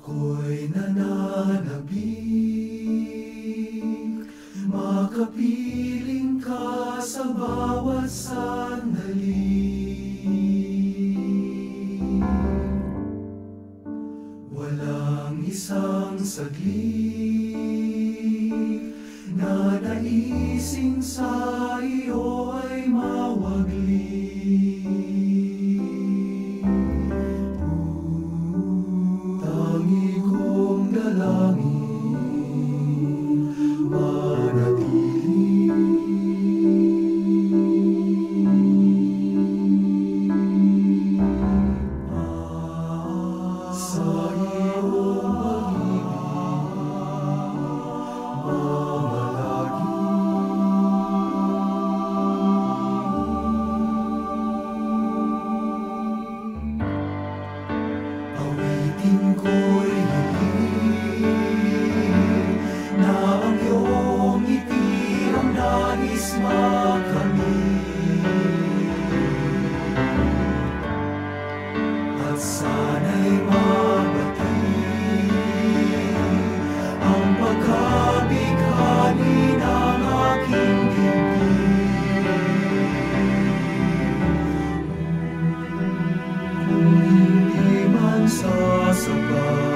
Ako'y nananabik. Makapiling ka sa bawat sandali. Walang isang saglit Na naising sa iyo above.